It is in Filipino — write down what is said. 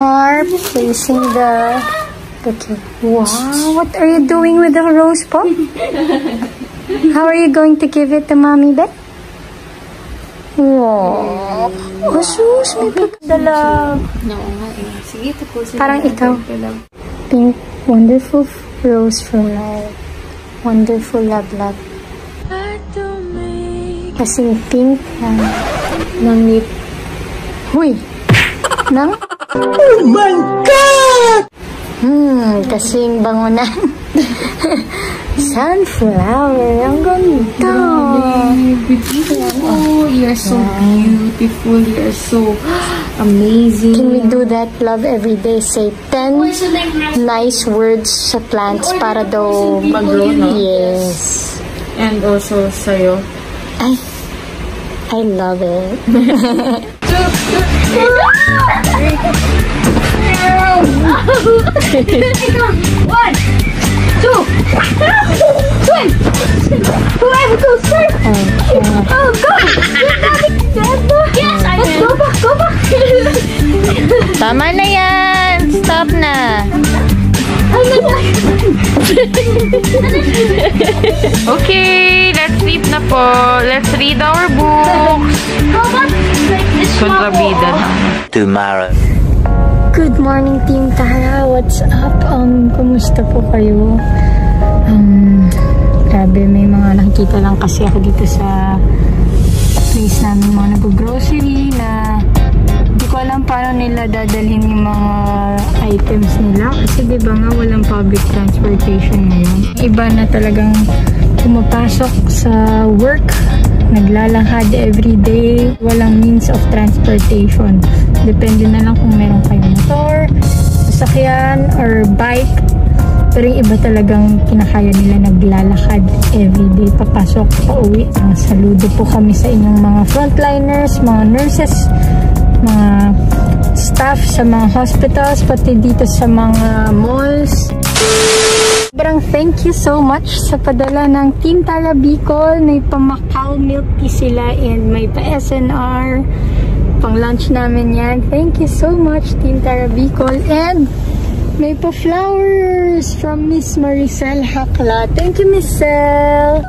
are placing the bouquet. Wow, what are you doing with the rose pop? How are you going to give it to mommy, Beth? Wow. Oh, sus, may pagdala. Oo nga eh. Sige, tapusin Parang ikaw. Pink, wonderful rose from love. Wonderful love, love. Kasing pink ng, ng lip. Huy! Nang? Oh my God! Hmm, kasing bango na. Sunflower. Ang ganda. Oh, you're so beautiful. You're so amazing. Can we do that, love, every day? Say 10 nice words sa plants para daw Mag-grow, no? Yes. And also sa'yo. I, I love it. One, two, swim. Whoever goes first. Oh, go. Yes, I Let's go back, go back. Tama na yan! Stop na! Oh. Okay, let's sleep na po. Let's read our books. Kontrabida na. tomorrow. Good morning, Team Tara. What's up? Um, kumusta po kayo? Um, grabe, may mga nakikita lang kasi ako dito sa place namin mga nag-grocery na hindi ko alam paano nila dadalhin yung mga items nila kasi di ba nga walang public transportation ngayon. Iba na talagang pumapasok sa work, naglalakad every day, walang means of transportation. Depende na lang kung meron kayong motor, sasakyan, or bike. Pero iba talagang kinakaya nila naglalakad everyday, papasok, pauwi. Uh, saludo po kami sa inyong mga frontliners, mga nurses, mga staff sa mga hospitals, pati dito sa mga malls. Thank you so much sa padala ng Team Tara Bicol. May pa Macau milk tea sila and may pa SNR. Pang lunch namin yan. Thank you so much Team Tara Bicol. And may pa flowers from Miss Maricel Hakla. Thank you Miss Cel.